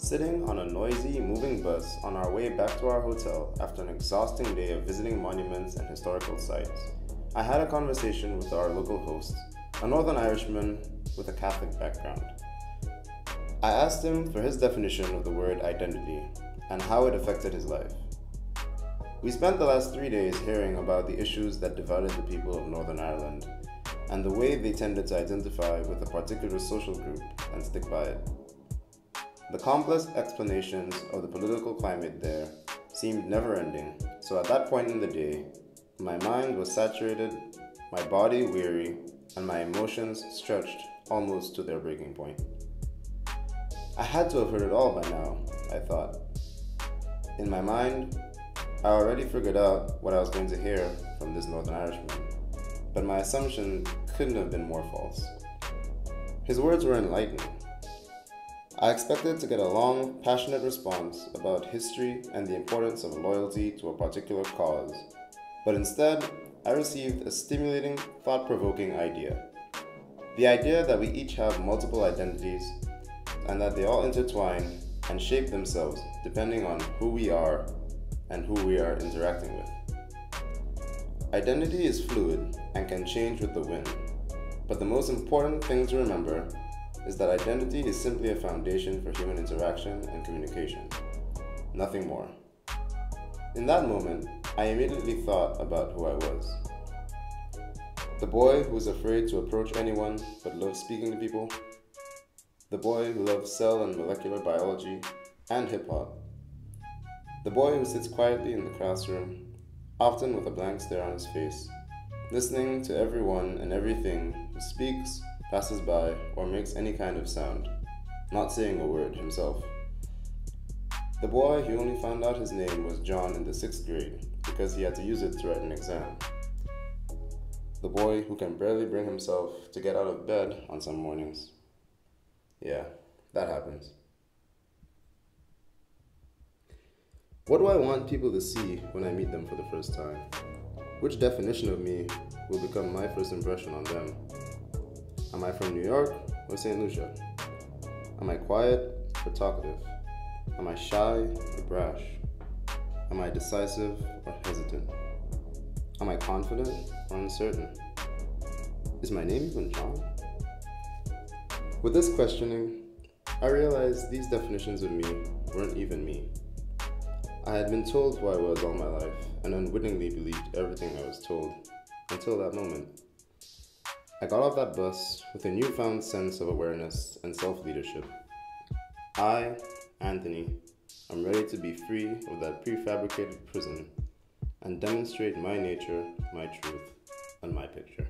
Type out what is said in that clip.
sitting on a noisy, moving bus on our way back to our hotel after an exhausting day of visiting monuments and historical sites. I had a conversation with our local host, a Northern Irishman with a Catholic background. I asked him for his definition of the word identity and how it affected his life. We spent the last three days hearing about the issues that divided the people of Northern Ireland and the way they tended to identify with a particular social group and stick by it. The complex explanations of the political climate there seemed never ending, so at that point in the day, my mind was saturated, my body weary, and my emotions stretched almost to their breaking point. I had to have heard it all by now, I thought. In my mind, I already figured out what I was going to hear from this Northern Irishman, but my assumption couldn't have been more false. His words were enlightening. I expected to get a long, passionate response about history and the importance of loyalty to a particular cause, but instead, I received a stimulating, thought provoking idea. The idea that we each have multiple identities and that they all intertwine and shape themselves depending on who we are and who we are interacting with. Identity is fluid and can change with the wind, but the most important thing to remember is that identity is simply a foundation for human interaction and communication, nothing more. In that moment, I immediately thought about who I was. The boy who was afraid to approach anyone but loved speaking to people. The boy who loved cell and molecular biology and hip hop. The boy who sits quietly in the classroom, often with a blank stare on his face, listening to everyone and everything who speaks, passes by, or makes any kind of sound, not saying a word himself. The boy who only found out his name was John in the sixth grade because he had to use it to write an exam. The boy who can barely bring himself to get out of bed on some mornings. Yeah, that happens. What do I want people to see when I meet them for the first time? Which definition of me will become my first impression on them? Am I from New York or St. Lucia? Am I quiet or talkative? Am I shy or brash? Am I decisive or hesitant? Am I confident or uncertain? Is my name even John? With this questioning, I realized these definitions of me weren't even me. I had been told who I was all my life and unwittingly believed everything I was told until that moment. I got off that bus with a newfound sense of awareness and self leadership. I, Anthony, am ready to be free of that prefabricated prison and demonstrate my nature, my truth, and my picture.